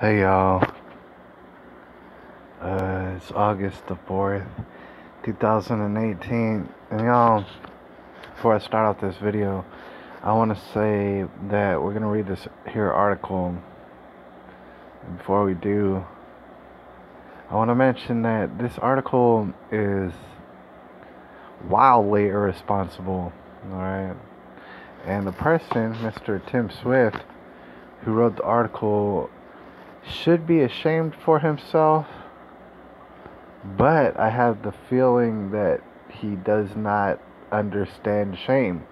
Hey y'all, uh, it's August the 4th, 2018, and y'all, before I start off this video, I want to say that we're going to read this here article, and before we do, I want to mention that this article is wildly irresponsible, alright, and the person, Mr. Tim Swift, who wrote the article should be ashamed for himself, but I have the feeling that he does not understand shame.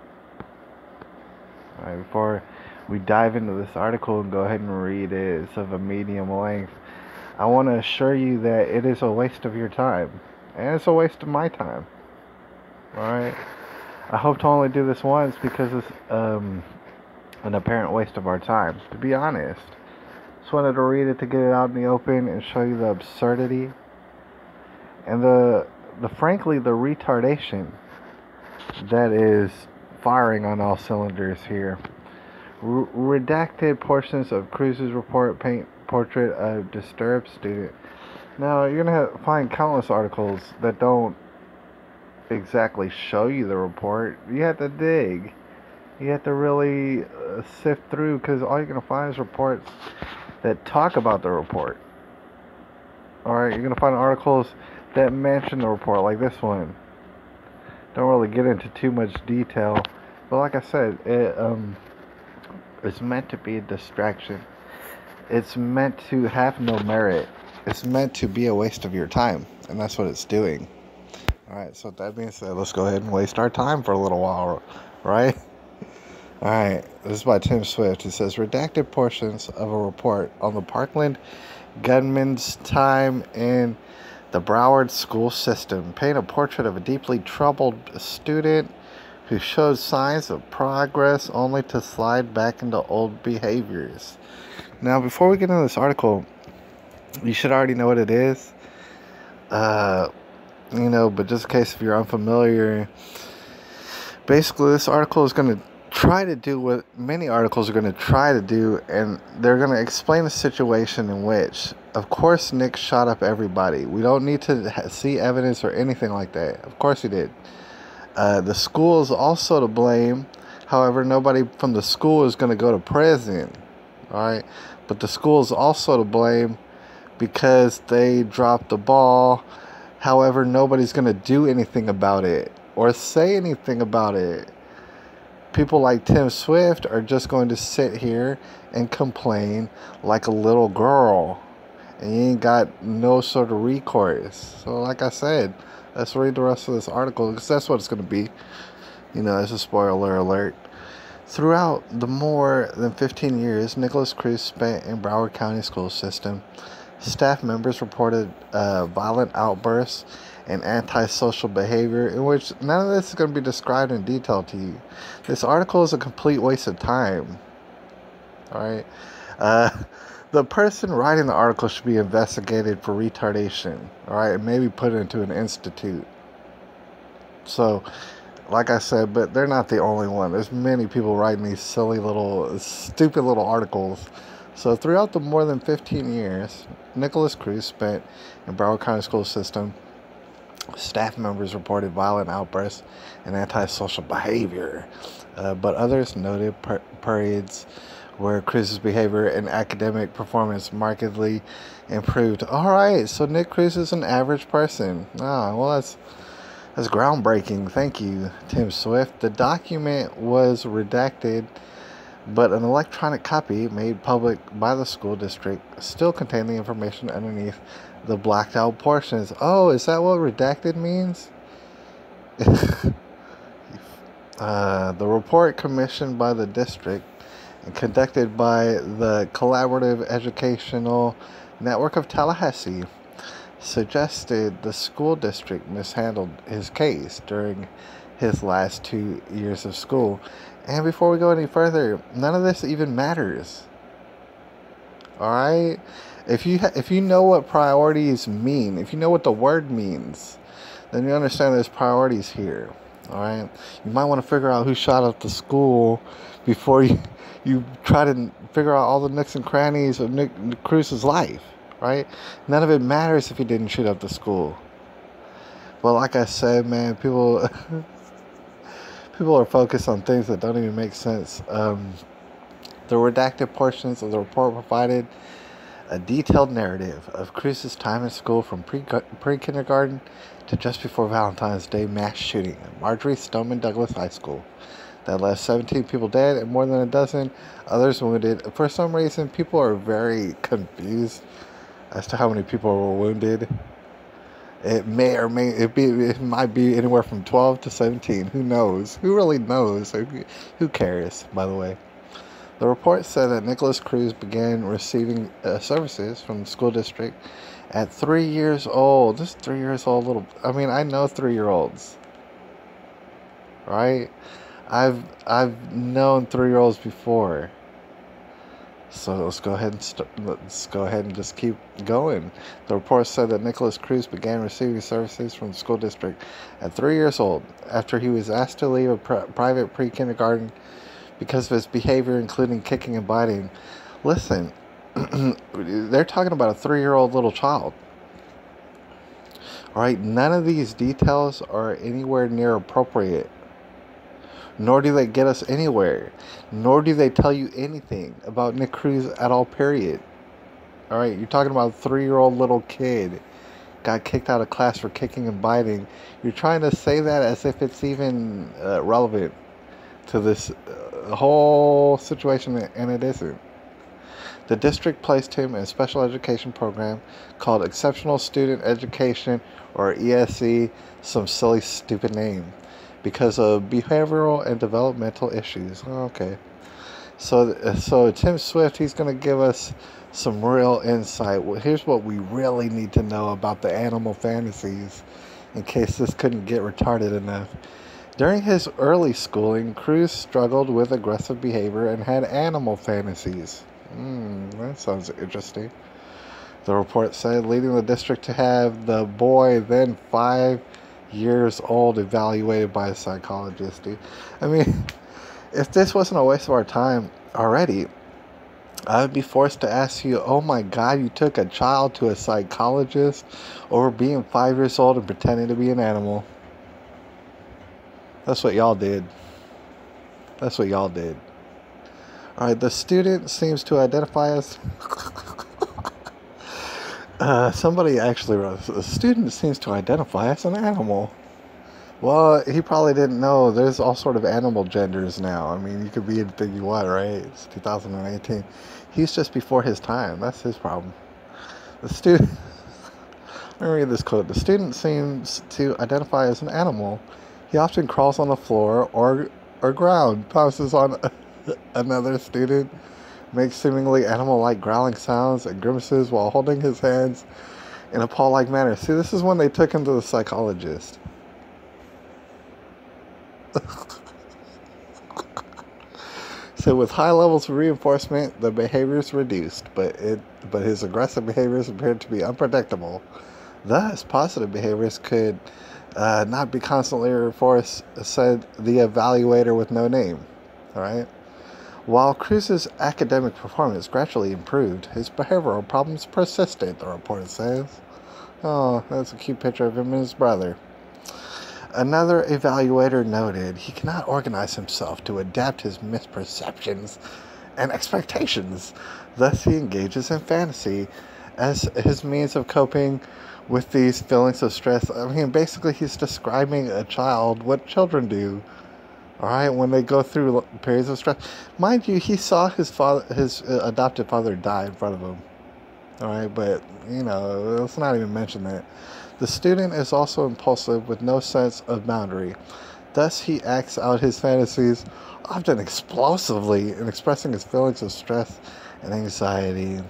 Right, before we dive into this article and go ahead and read it, it's of a medium length. I want to assure you that it is a waste of your time, and it's a waste of my time. Alright? I hope to only do this once because it's um, an apparent waste of our time, to be honest. Just wanted to read it to get it out in the open and show you the absurdity and the the frankly the retardation that is firing on all cylinders here. R- redacted portions of Cruz's report paint portrait of disturbed student. Now you're gonna have, find countless articles that don't exactly show you the report. You have to dig. You have to really uh, sift through because all you're gonna find is reports that talk about the report. Alright, you're going to find articles that mention the report, like this one. Don't really get into too much detail, but like I said, it um, it's meant to be a distraction. It's meant to have no merit. It's meant to be a waste of your time, and that's what it's doing. Alright, so that being said, let's go ahead and waste our time for a little while, right? Alright, this is by Tim Swift. It says redacted portions of a report on the Parkland gunman's time in the Broward school system paint a portrait of a deeply troubled student who showed signs of progress only to slide back into old behaviors. Now, before we get into this article, you should already know what it is. Uh, you know, but just in case if you're unfamiliar, basically, this article is going to try to do what many articles are going to try to do, and they're going to explain the situation in which, of course, Nick shot up everybody. We don't need to see evidence or anything like that. Of course, he did. Uh, the school is also to blame. However, nobody from the school is going to go to prison. All right. But the school is also to blame because they dropped the ball. However, nobody's going to do anything about it or say anything about it people like Tim Swift are just going to sit here and complain like a little girl. And you ain't got no sort of recourse. So, like I said, let's read the rest of this article because that's what it's going to be. You know, it's a spoiler alert. Throughout the more than 15 years Nikolas Cruz spent in Broward County school system, staff members reported uh, violent outbursts and antisocial behavior, in which none of this is going to be described in detail to you. This article is a complete waste of time. All right. Uh, the person writing the article should be investigated for retardation. All right, and maybe put into an institute. So, like I said, but they're not the only one. There's many people writing these silly little, stupid little articles. So, throughout the more than 15 years, Nikolas Cruz spent in Broward County School System Staff members reported violent outbursts and antisocial behavior, uh, but others noted per- periods where Cruz's behavior and academic performance markedly improved. All right, so Nick Cruz is an average person. Ah, well, that's that's groundbreaking. Thank you, Tim Swift. The document was redacted, but an electronic copy made public by the school district still contained the information underneath the blacked out portions. Oh, is that what redacted means? uh, the report commissioned by the district and conducted by the Collaborative Educational Network of Tallahassee suggested the school district mishandled his case during his last two years of school. And before we go any further, none of this even matters. All right? If you ha- if you know what priorities mean, if you know what the word means, then you understand there's priorities here. All right. You might want to figure out who shot up the school before you you try to figure out all the nooks and crannies of Nick, Cruz's life, right? None of it matters if he didn't shoot up the school. Well, like I said, man, people people are focused on things that don't even make sense. Um, the redacted portions of the report provided a detailed narrative of Cruz's time in school from pre kindergarten to just before Valentine's Day mass shooting at Marjory Stoneman Douglas High School that left 17 people dead and more than a dozen others wounded. For some reason, people are very confused as to how many people were wounded. It may or may it be it might be anywhere from 12 to 17. Who knows? Who really knows? Who cares? By the way. The report said that Nikolas Cruz began receiving uh, services from the school district at three years old. Just three years old, little. I mean, I know three year olds, right? I've I've known three year olds before. So let's go ahead and st- let's go ahead and just keep going. The report said that Nikolas Cruz began receiving services from the school district at three years old after he was asked to leave a pr- private pre kindergarten because of his behavior, including kicking and biting. Listen, they're talking about a three year old little child. All right, none of these details are anywhere near appropriate, nor do they get us anywhere, nor do they tell you anything about Nick Cruz at all, period. All right, you're talking about a three year old little kid got kicked out of class for kicking and biting. You're trying to say that as if it's even uh, relevant to this uh, whole situation, and it isn't. The district placed him in a special education program called Exceptional Student Education, or ESE, some silly, stupid name, because of behavioral and developmental issues. Okay. So, so Tim Swift, he's going to give us some real insight. Well, here's what we really need to know about the animal fantasies, in case this couldn't get retarded enough. During his early schooling, Cruz struggled with aggressive behavior and had animal fantasies. Hmm, that sounds interesting. The report said, leading the district to have the boy, then five years old, evaluated by a psychologist. I mean, if this wasn't a waste of our time already, I would be forced to ask you, oh my God, you took a child to a psychologist over being five years old and pretending to be an animal. That's what y'all did. That's what y'all did. All right, the student seems to identify as. uh, somebody actually wrote, the student seems to identify as an animal. Well, he probably didn't know there's all sort of animal genders now. I mean, you could be anything you want, right? It's 2018. He's just before his time. That's his problem. The student. Let me read this quote. The student seems to identify as an animal he often crawls on the floor or, or ground, pounces on another student, makes seemingly animal like growling sounds and grimaces while holding his hands in a paw like manner. See, this is when they took him to the psychologist. so with high levels of reinforcement, the behavior is reduced, but it but his aggressive behaviors appeared to be unpredictable. Thus, positive behaviors could uh, not be constantly reinforced, said the evaluator with no name. All right. While Cruz's academic performance gradually improved, his behavioral problems persisted, the report says. Oh, that's a cute picture of him and his brother. Another evaluator noted he cannot organize himself to adapt his misperceptions and expectations. Thus, he engages in fantasy as his means of coping with these feelings of stress. I mean, basically, he's describing a child what children do. All right, when they go through periods of stress, mind you, he saw his father, his uh, adopted father, die in front of him. All right, but you know, let's not even mention that. The student is also impulsive with no sense of boundary. Thus, he acts out his fantasies, often explosively, in expressing his feelings of stress and anxiety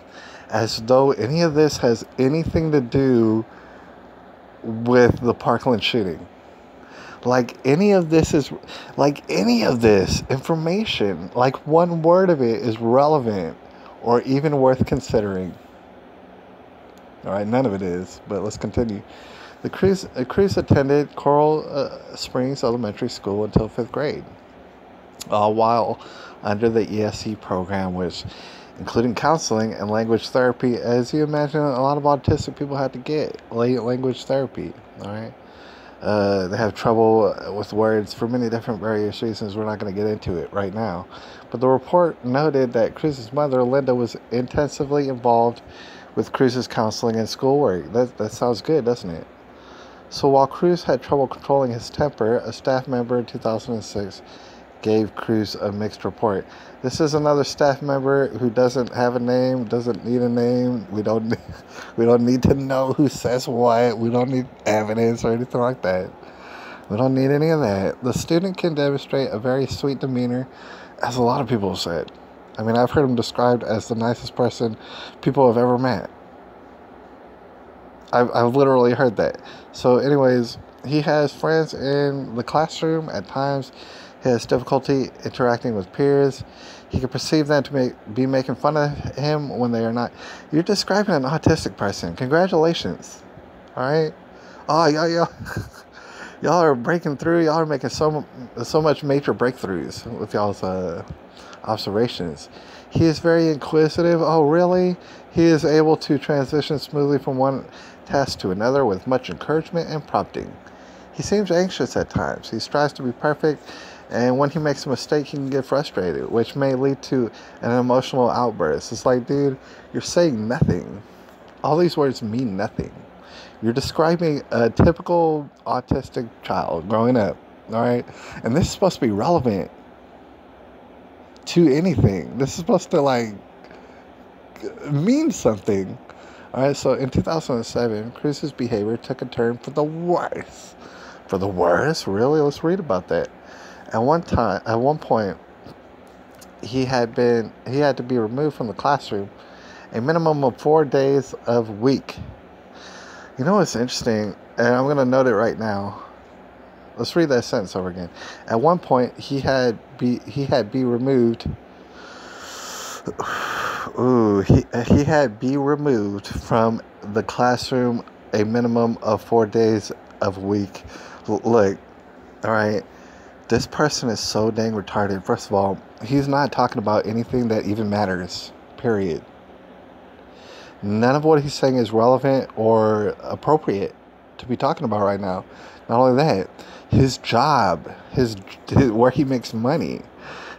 as though any of this has anything to do with the Parkland shooting. Like any of this is, like any of this information, like one word of it is relevant or even worth considering. All right, none of it is, but let's continue. The Cruz, Cruz attended Coral uh, Springs Elementary School until fifth grade. all while under the ESE program, which including counseling and language therapy, as you imagine a lot of autistic people have to get language therapy. All right. Uh, they have trouble with words for many different various reasons. We're not going to get into it right now. But the report noted that Cruz's mother, Linda, was intensively involved with Cruz's counseling and schoolwork. That, that sounds good, doesn't it? So while Cruz had trouble controlling his temper, a staff member in 2006 gave Cruz a mixed report. This is another staff member who doesn't have a name, doesn't need a name. We don't need, we don't need to know who says what. We don't need evidence or anything like that. We don't need any of that. The student can demonstrate a very sweet demeanor, as a lot of people have said. I mean, I've heard him described as the nicest person people have ever met. I've, I've literally heard that. So, anyways, he has friends in the classroom at times has difficulty interacting with peers. He can perceive them to make, be making fun of him when they are not. You're describing an autistic person. Congratulations. All right. Oh, y'all, y'all, y'all are breaking through. Y'all are making so so much major breakthroughs with y'all's uh, observations. He is very inquisitive. Oh, really? He is able to transition smoothly from one task to another with much encouragement and prompting. He seems anxious at times. He strives to be perfect and when he makes a mistake, he can get frustrated, which may lead to an emotional outburst. It's like, dude, you're saying nothing. All these words mean nothing. You're describing a typical autistic child growing up, all right? And this is supposed to be relevant to anything. This is supposed to, like, mean something. All right, so in 2007, Cruz's behavior took a turn for the worse. For the worse? Really? Let's read about that. At one time, at one point, he had been he had to be removed from the classroom a minimum of four days of week. You know what's interesting, and I'm gonna note it right now. Let's read that sentence over again. At one point, he had be he had be removed. Ooh, he he had be removed from the classroom a minimum of four days of week. Look, all right this person is so dang retarded. First of all, he's not talking about anything that even matters, period. None of what he's saying is relevant or appropriate to be talking about right now. Not only that, his job, his, his where he makes money,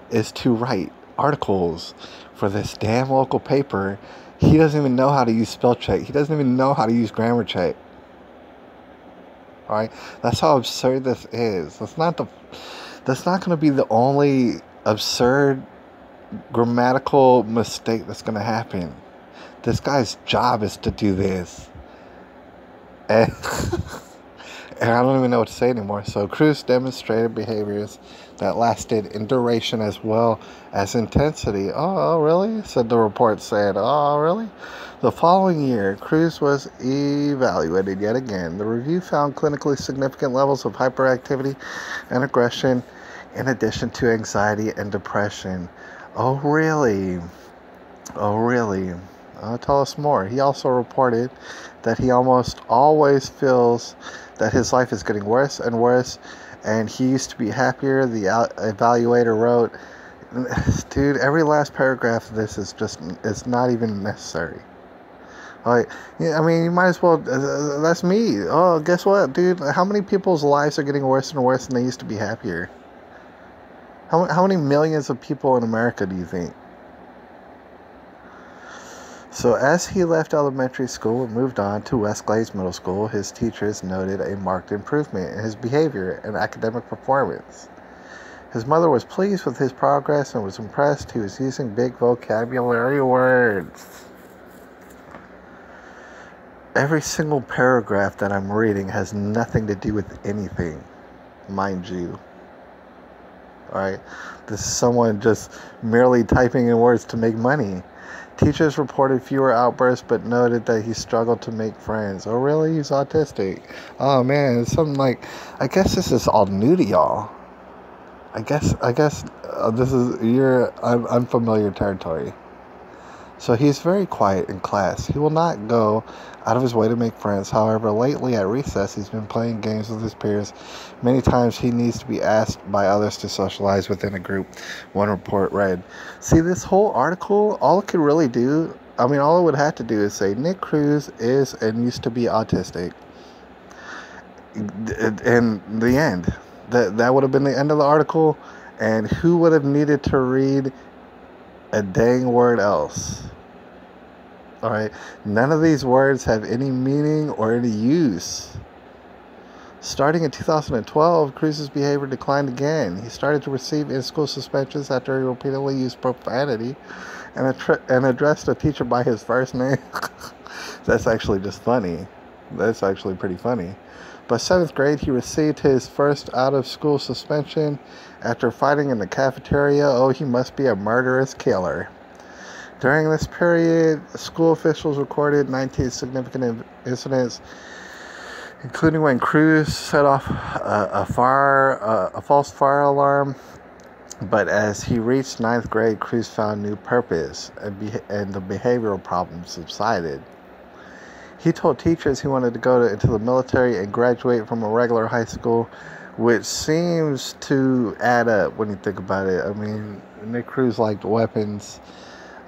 is to write articles for this damn local paper. He doesn't even know how to use spell check. He doesn't even know how to use grammar check. Right, that's how absurd this is. That's not the that's not going to be the only absurd grammatical mistake that's going to happen. This guy's job is to do this. And, and I don't even know what to say anymore. So, Cruz demonstrated behaviors that lasted in duration as well as intensity. Oh, oh really? Said the report said. Oh, really? The following year, Cruz was evaluated yet again. The review found clinically significant levels of hyperactivity and aggression in addition to anxiety and depression. Oh, really? Oh, really? Uh, tell us more. He also reported that he almost always feels that his life is getting worse and worse, and he used to be happier. The evaluator wrote, "Dude, every last paragraph of this is just it's not even necessary." Like, I mean, you might as well. Uh, uh, that's me. Oh, guess what, dude? How many people's lives are getting worse and worse, and they used to be happier? How, how many millions of people in America do you think? So, as he left elementary school and moved on to West Glades Middle School, his teachers noted a marked improvement in his behavior and academic performance. His mother was pleased with his progress and was impressed he was using big vocabulary words. Every single paragraph that I'm reading has nothing to do with anything, mind you. Right, This is someone just merely typing in words to make money. Teachers reported fewer outbursts but noted that he struggled to make friends. Oh, really? He's autistic. Oh, man. It's something like, I guess this is all new to y'all. I guess, I guess uh, this is your un- unfamiliar territory. So he's very quiet in class. He will not go out of his way to make friends. However, lately at recess, he's been playing games with his peers. Many times he needs to be asked by others to socialize within a group, one report read. See, this whole article, all it could really do, I mean, all it would have to do is say Nick Cruz is and used to be autistic. And the end. That, that would have been the end of the article. And who would have needed to read a dang word else. All right, none of these words have any meaning or any use. Starting in 2012, Cruz's behavior declined again. He started to receive in school suspensions after he repeatedly used profanity and, and addressed a teacher by his first name. That's actually just funny. That's actually pretty funny. By seventh grade, he received his first out of school suspension after fighting in the cafeteria. Oh, he must be a murderous killer. During this period, school officials recorded 19 significant incidents, including when Cruz set off a, a fire, a, a false fire alarm. But as he reached ninth grade, Cruz found new purpose, and, be, and the behavioral problems subsided. He told teachers he wanted to go to, into the military and graduate from a regular high school, which seems to add up when you think about it. I mean, Nick Cruz liked weapons.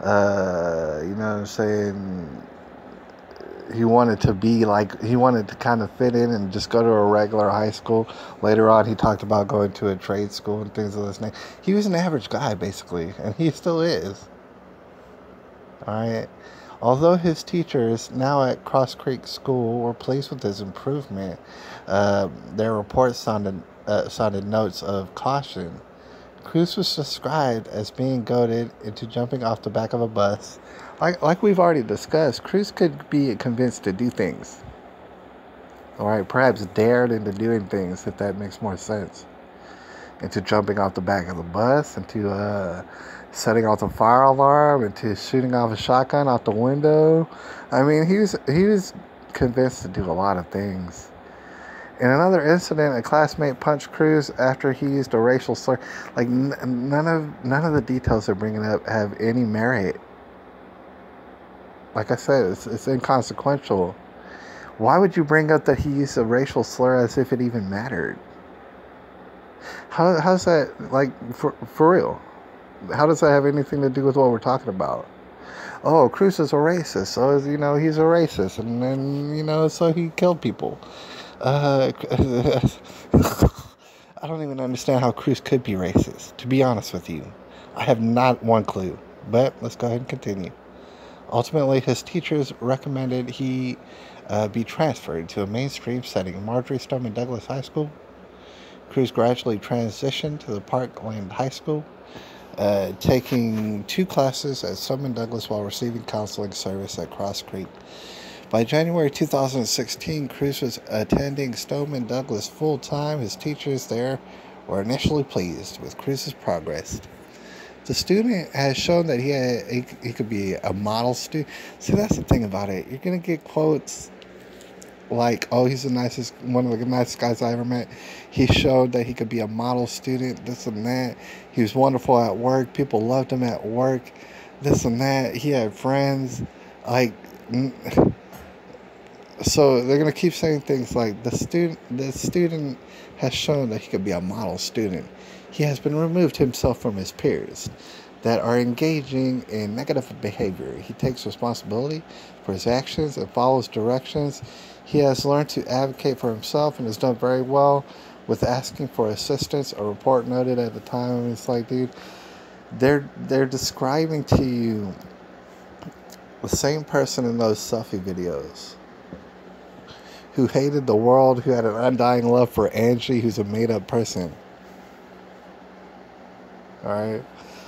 Uh, you know what I'm saying? He wanted to be like, he wanted to kind of fit in and just go to a regular high school. Later on, he talked about going to a trade school and things of this nature. He was an average guy, basically, and he still is. All right. Although his teachers, now at Cross Creek School, were pleased with his improvement, uh, their reports sounded, uh, sounded notes of caution. Cruz was described as being goaded into jumping off the back of a bus. Like, like we've already discussed, Cruz could be convinced to do things. All right, perhaps dared into doing things, if that makes more sense. Into jumping off the back of the bus, into uh, setting off the fire alarm and to shooting off a shotgun out the window. I mean, he was he was convinced to do a lot of things. In another incident, a classmate punched Cruz after he used a racial slur. Like n- none of none of the details they're bringing up have any merit. Like I said, it's, it's inconsequential. Why would you bring up that he used a racial slur as if it even mattered? How, how's that like for for real? How does that have anything to do with what we're talking about? Oh, Cruz is a racist, so you know he's a racist, and then you know so he killed people. Uh, I don't even understand how Cruz could be racist. To be honest with you, I have not one clue. But let's go ahead and continue. Ultimately, his teachers recommended he uh, be transferred to a mainstream setting, Marjory Stoneman Douglas High School. Cruz gradually transitioned to the Parkland High School uh, taking two classes at Stoneman Douglas while receiving counseling service at Cross Creek. By January 2016, Cruz was attending Stoneman Douglas full time. His teachers there were initially pleased with Cruz's progress. The student has shown that he, had, he, he could be a model student. See, that's the thing about it. You're going to get quotes like, oh, he's the nicest, one of the nicest guys I ever met. He showed that he could be a model student, this and that. He was wonderful at work. People loved him at work, this and that. He had friends. Like, so they're gonna keep saying things like the student, the student has shown that he could be a model student. He has been removed himself from his peers that are engaging in negative behavior. He takes responsibility for his actions and follows directions. He has learned to advocate for himself and has done very well with asking for assistance. A report noted at the time, it's like, dude, they're they're describing to you the same person in those selfie videos who hated the world, who had an undying love for Angie, who's a made up person. Alright?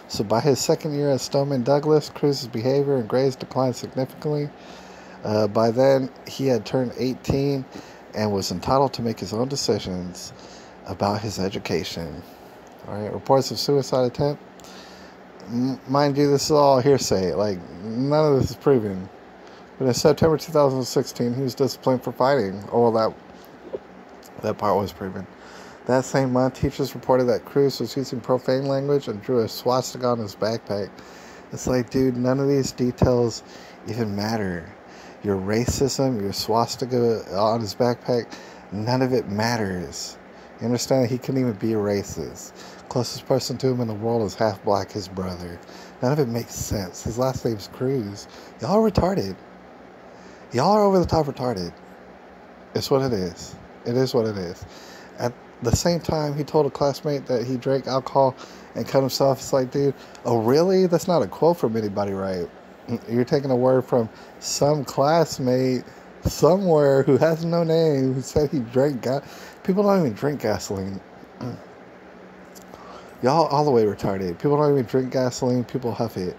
So by his second year at Stoneman Douglas, Cruz's behavior and grades declined significantly. Uh, by then, he had turned 18 and was entitled to make his own decisions about his education. All right, reports of suicide attempt. M- mind you, this is all hearsay. Like none of this is proven. But in September 2016, he was disciplined for fighting. Oh, well, that that part was proven. That same month, teachers reported that Cruz was using profane language and drew a swastika on his backpack. It's like, dude, none of these details even matter. Your racism, your swastika on his backpack, none of it matters. You understand? That he couldn't even be a racist. Closest person to him in the world is half black, his brother. None of it makes sense. His last name's Cruz. Y'all are retarded. Y'all are over the top retarded. It's what it is. It is what it is. At the same time, he told a classmate that he drank alcohol and cut himself. It's like, dude, oh, really? That's not a quote from anybody, right? You're taking a word from some classmate somewhere who has no name who said he drank gas. People don't even drink gasoline. Y'all all the way retarded. People don't even drink gasoline. People huff it.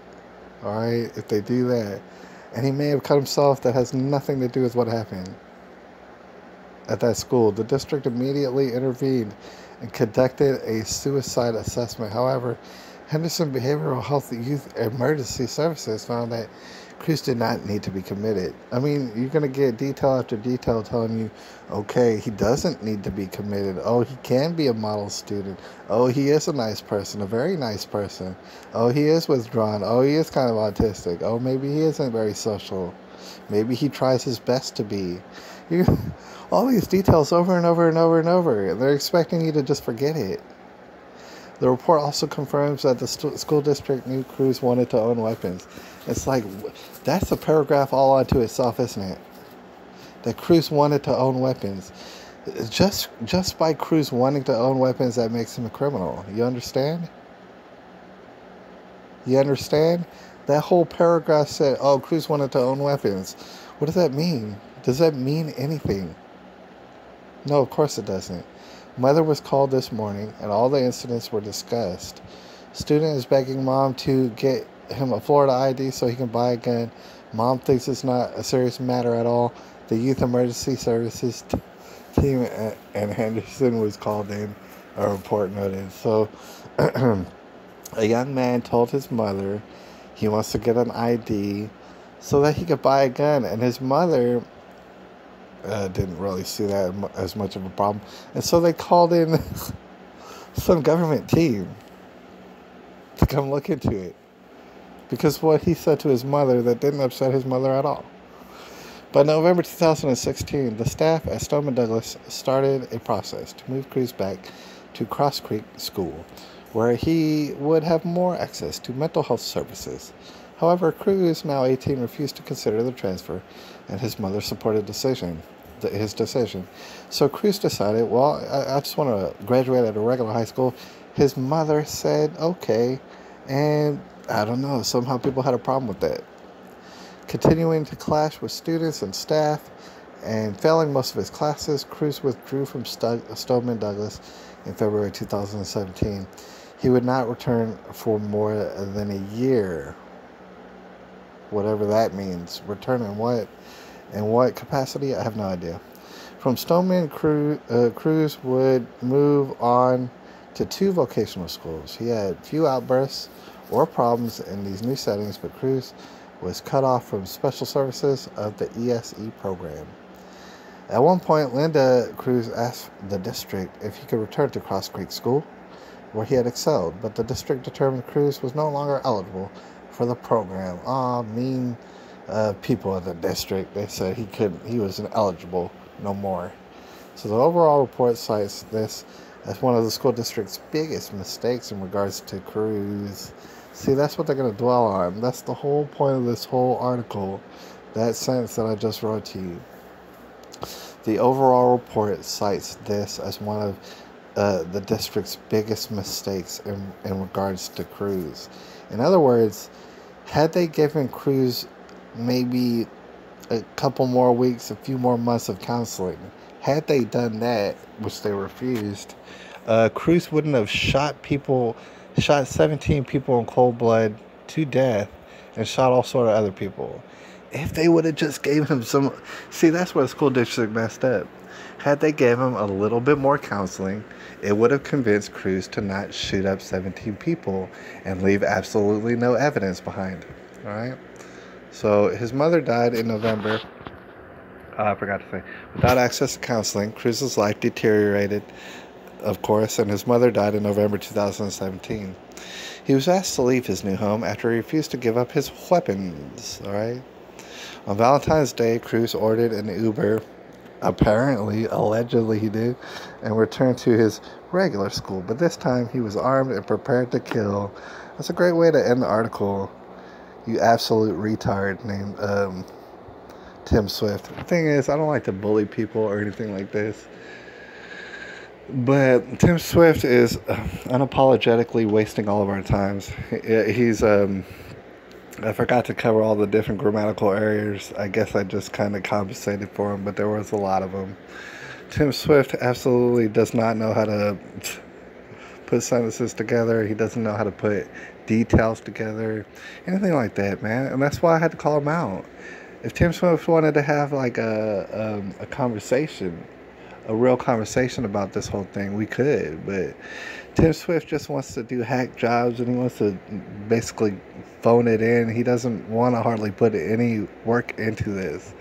All right, if they do that, and he may have cut himself. That has nothing to do with what happened at that school. The district immediately intervened and conducted a suicide assessment. However, Henderson Behavioral Health Youth Emergency Services found that Cruz did not need to be committed. I mean, you're going to get detail after detail telling you, okay, he doesn't need to be committed. Oh, he can be a model student. Oh, he is a nice person, a very nice person. Oh, he is withdrawn. Oh, he is kind of autistic. Oh, maybe he isn't very social. Maybe he tries his best to be. You, all these details over and over and over and over. They're expecting you to just forget it. The report also confirms that the st- school district knew Cruz wanted to own weapons. It's like, that's a paragraph all unto itself, isn't it? That Cruz wanted to own weapons. Just, just by Cruz wanting to own weapons, that makes him a criminal. You understand? You understand? That whole paragraph said, oh, Cruz wanted to own weapons. What does that mean? Does that mean anything? No, of course it doesn't. Mother was called this morning, and all the incidents were discussed. Student is begging mom to get him a Florida ID so he can buy a gun. Mom thinks it's not a serious matter at all. The Youth Emergency Services team and Henderson was called in, a report noted. So, a young man told his mother he wants to get an ID so that he could buy a gun, and his mother uh, didn't really see that as much of a problem. And so they called in some government team to come look into it. Because what he said to his mother that didn't upset his mother at all. By November 2016, the staff at Stoneman Douglas started a process to move Cruz back to Cross Creek School, where he would have more access to mental health services. However, Cruz, now 18, refused to consider the transfer, and his mother supported decision his decision. So Cruz decided, well, I, I just want to graduate at a regular high school. His mother said, okay. And I don't know, somehow people had a problem with that. Continuing to clash with students and staff and failing most of his classes, Cruz withdrew from Stoneman Douglas in February 2017. He would not return for more than a year, whatever that means. Return in what? In what capacity? I have no idea. From Stoneman, Cruz, uh, Cruz would move on to two vocational schools. He had few outbursts or problems in these new settings, but Cruz was cut off from special services of the ESE program. At one point, Linda Cruz asked the district if he could return to Cross Creek School, where he had excelled, but the district determined Cruz was no longer eligible for the program. Ah, mean uh, people in the district. They said he couldn't, he was ineligible no more. So the overall report cites this as one of the school district's biggest mistakes in regards to Cruz. See, that's what they're going to dwell on. That's the whole point of this whole article, that sentence that I just wrote to you. The overall report cites this as one of uh, the district's biggest mistakes in, in regards to Cruz. In other words, had they given Cruz maybe a couple more weeks, a few more months of counseling. Had they done that, which they refused, uh, Cruz wouldn't have shot people, shot 17 people in cold blood to death, and shot all sort of other people. If they would have just gave him some, see, that's where the school district messed up. Had they gave him a little bit more counseling, it would have convinced Cruz to not shoot up 17 people and leave absolutely no evidence behind. All right. So his mother died in November. Uh, I forgot to say. Without access to counseling, Cruz's life deteriorated, of course, and his mother died in November 2017. He was asked to leave his new home after he refused to give up his weapons. All right. On Valentine's Day, Cruz ordered an Uber, apparently, allegedly he did, and returned to his regular school. But this time he was armed and prepared to kill. That's a great way to end the article. You absolute retard named um, Tim Swift. The thing is, I don't like to bully people or anything like this. But Tim Swift is unapologetically wasting all of our times. He's um, I forgot to cover all the different grammatical errors. I guess I just kind of compensated for them, but there was a lot of them. Tim Swift absolutely does not know how to put sentences together. He doesn't know how to put details together, anything like that, man. And that's why I had to call him out. If Tim Swift wanted to have like a um, a conversation, a real conversation about this whole thing, we could. But Tim Swift just wants to do hack jobs and he wants to basically phone it in. He doesn't want to hardly put any work into this.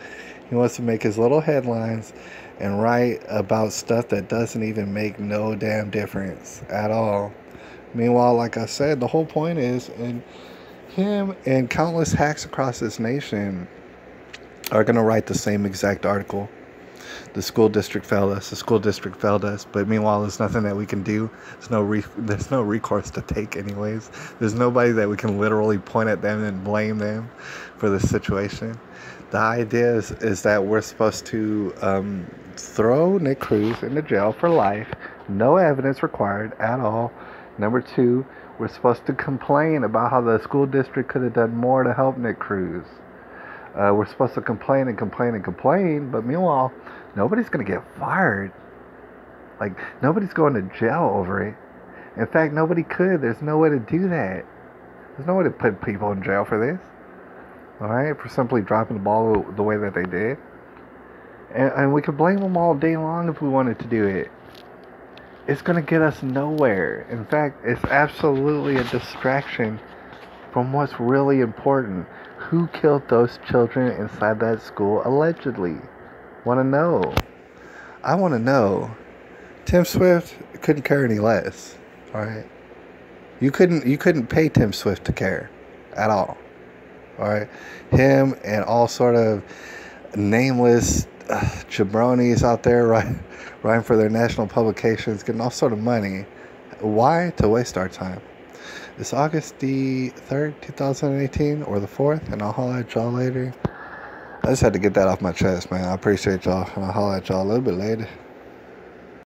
He wants to make his little headlines and write about stuff that doesn't even make no damn difference at all. Meanwhile, like I said, the whole point is, and him and countless hacks across this nation are going to write the same exact article the school district failed us. The school district failed us. But meanwhile, there's nothing that we can do. There's no re- there's no recourse to take, anyways. There's nobody that we can literally point at them and blame them for the situation. The idea is, is that we're supposed to um, throw Nick Cruz into jail for life. No evidence required at all. Number two, we're supposed to complain about how the school district could have done more to help Nick Cruz. Uh, we're supposed to complain and complain and complain, but meanwhile, nobody's going to get fired. Like, nobody's going to jail over it. In fact, nobody could. There's no way to do that. There's no way to put people in jail for this. Alright? For simply dropping the ball the way that they did. And, and we could blame them all day long if we wanted to do it. It's going to get us nowhere. In fact, it's absolutely a distraction from what's really important. Who killed those children inside that school allegedly? Want to know. I want to know. Tim Swift couldn't care any less. All right. You couldn't you couldn't pay Tim Swift to care at all. All right. Him and all sort of nameless uh, jabronis out there writing, writing for their national publications, getting all sort of money. Why? To waste our time. It's August the 3rd, 2018, or the 4th, and I'll holler at y'all later. I just had to get that off my chest, man. I appreciate y'all, and I'll holler at y'all a little bit later.